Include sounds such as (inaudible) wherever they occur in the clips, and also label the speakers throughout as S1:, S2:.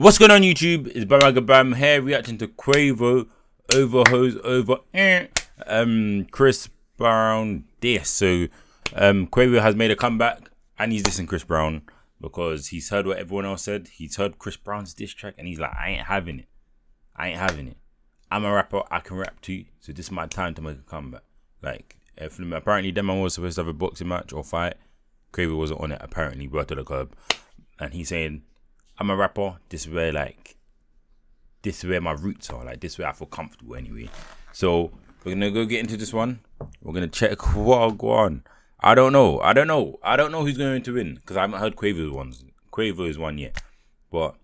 S1: What's going on YouTube? It's Bandwagon Bam here reacting to Quavo over hose over eh, um Chris Brown this. So um Quavo has made a comeback and he's dissing Chris Brown because he's heard what everyone else said. He's heard Chris Brown's diss track and he's like, I ain't having it. I ain't having it. I'm a rapper, I can rap too, so this is my time to make a comeback. Like if apparently Demon was supposed to have a boxing match or fight. Quavo wasn't on it apparently, brought to the club. And he's saying I'm a rapper. This is where like this is where my roots are. Like this is where I feel comfortable anyway. So we're gonna go get into this one. We're gonna check (laughs) what go on. I don't know. I don't know. I don't know who's going to win because I haven't heard Quavo's ones. Quavo is one yet, but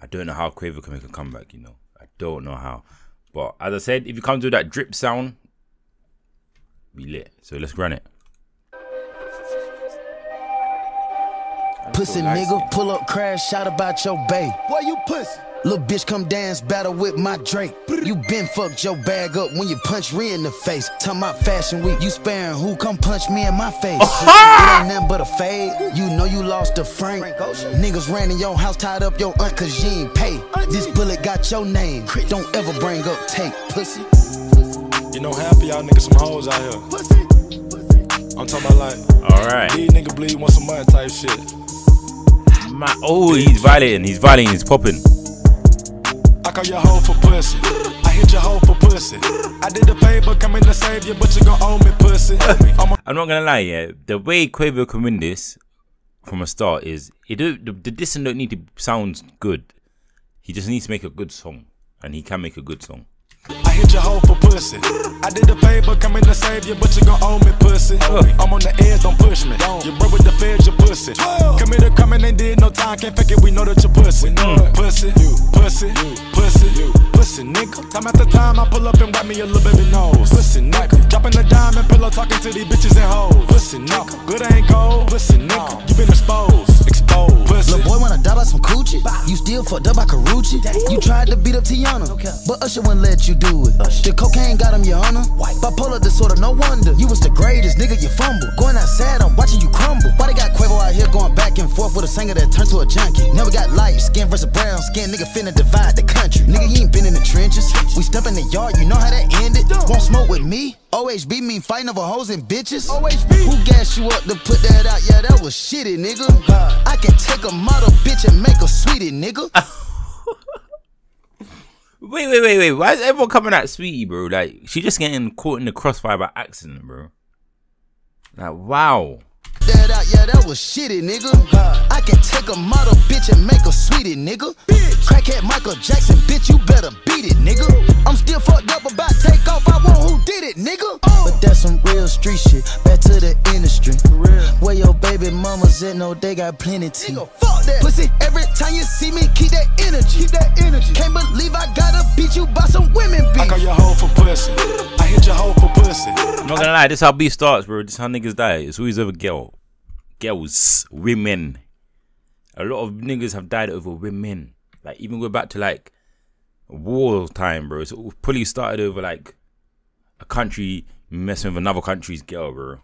S1: I don't know how Quavo can make a comeback. You know, I don't know how. But as I said, if you come to that drip sound, be lit. So let's run it.
S2: Pussy nigga, pull up, crash, shout about your bae.
S3: Boy, you pussy.
S2: Little bitch come dance, battle with my Drake. You been fucked your bag up when you punch Ree in the face. Talking about fashion week, you sparing who come punch me in my face. (laughs) it ain't nothing but a fade. You know you lost a Frank. Niggas ran in your house, tied up your aunt cause you ain't pay. This bullet got your name. Don't ever bring up tape, pussy.
S3: You know, happy y'all niggas some hoes out here. I'm talking about like,
S1: alright.
S3: These nigga bleed want some money type shit.
S1: My, oh, he's violating, he's violating, he's popping.
S3: I call your hoe for pussy. I hit your hoe for pussy. I did the favor coming to save you, but you gon' owe me pussy.
S1: I'm, I'm not gonna lie, yeah. The way Quavo can win this from a start is it do the, the dissing don't need to sound good. He just needs to make a good song, and he can make a good song.
S3: I hit your hoe pussy. I did the favor coming to save you, but you gon' owe me pussy. I'm on the edge, don't push me. You broke with the feds, you pussy. Committed coming and did no time, can't fake it, we know that you pussy. Mm. Pussy, you, pussy, you, pussy, you, pussy, nigga. Time after time, I pull up and wipe me a little baby nose. Pussy, nigga. Dropping the diamond pillow, talking to these bitches and hoes. Pussy, nigga. Good ain't gold. Pussy, nigga. You been
S2: fucked up by Karrueche. You tried to beat up Tiana, but Usher wouldn't let you do it. The cocaine got him, your honor. Bipolar disorder, no wonder. You was the greatest, nigga, you fumble. Going outside, I'm watching you crumble. Why they got Quavo out here going back and forth with a singer that turned to a junkie? Never got light skin versus brown skin, nigga finna divide the country. Nigga, you ain't been in the trenches. We step in the yard, you know how that ended. Won't smoke with me? OHB mean fighting over hoes and bitches. OHB. Who gassed you up to put that out? Yeah, that was shitty, nigga. Oh, I can take a model bitch and make her Saweetie, nigga. (laughs)
S1: wait, wait, wait, wait. Why is everyone coming at Saweetie, bro? Like, she just getting caught in the crossfire by accident, bro. Like, wow
S2: that uh, yeah, that was shitty, nigga. Uh-huh. I can take a model bitch and make her Saweetie, nigga. Bitch. Crackhead Michael Jackson, bitch, you better beat it, nigga. I'm still fucked up about Takeoff, I want who did it, nigga. Oh. But that's some real street shit, mamas at, no, they got plenty to. Nigga, fuck that. Pussy, every time you see me, keep that energy. Keep that energy. Can't believe I gotta beat you by some women, bitch. I
S3: call your hoe for pussy. I hit your hoe for pussy.
S1: I'm not gonna lie, this how beef starts, bro. This how niggas die. It's always over girl girls, women. A lot of niggas have died over women. Like even go back to like war time, bro. So probably started over like a country messing with another country's girl, bro.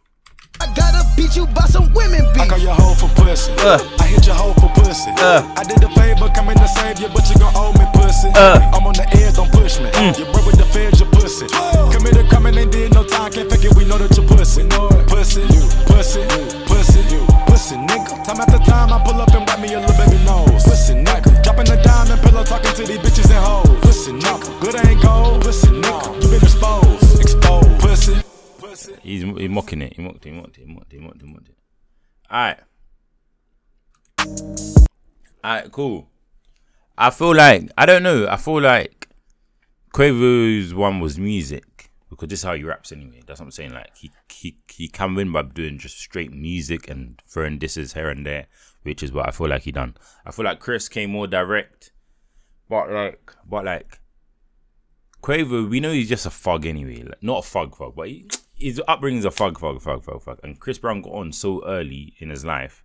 S2: I gotta beat you by some women, bitch. I
S3: call your hoe for pussy. Uh. I hit your hoe for pussy. Uh. I did the favor coming to save you, but you gon' owe me pussy. Uh. I'm on the edge, don't push me. Mm. You broke with the feds, you pussy. Committed coming and did no time, can't fake it, we know that you pussy. Pussy, you, pussy, you
S1: He's, he's mocking it. He mocked it. He mocked it. He mocked it. He mocked it. He mocked it. Alright. Alright, cool. I feel like, I don't know. I feel like Quavo's one was music because this is how he raps anyway. That's what I'm saying. Like he he he can win by doing just straight music and throwing disses here and there, which is what I feel like he done. I feel like Chris came more direct, but like but like Quavo, we know he's just a fug anyway. Like, not a fug fug, but he, his upbringing is a fug fug fug fug fug. And Chris Brown got on so early in his life.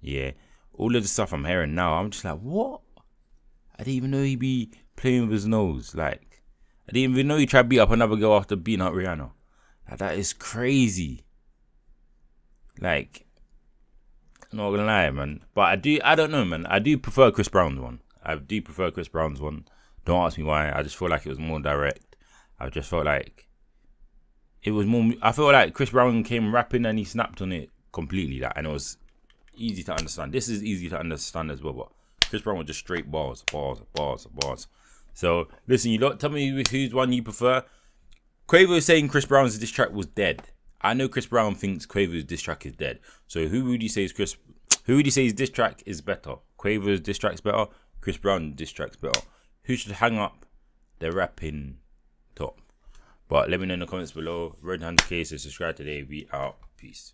S1: Yeah, all of the stuff I'm hearing now, I'm just like, what? I didn't even know he'd be playing with his nose, like. I didn't even know you tried to beat up another girl after beating up Rihanna. Like, that is crazy. Like, I'm not gonna lie, man. But I do, I don't know, man. I do prefer Chris Brown's one. I do prefer Chris Brown's one. Don't ask me why. I just feel like it was more direct. I just felt like it was more. I feel like Chris Brown came rapping and he snapped on it completely. That and it was easy to understand. This is easy to understand as well. But Chris Brown was just straight bars, bars, bars, bars. So listen, you lot, tell me whose one you prefer. Quavo is saying Chris Brown's diss track was dead. I know Chris Brown thinks Quavo's diss track is dead. So who would you say is Chris? Who would you say his diss track is better? Quavo's diss track's better. Chris Brown diss track's better. Who should hang up the rapping top? But let me know in the comments below. Red Hand Case, subscribe today. We out. Peace.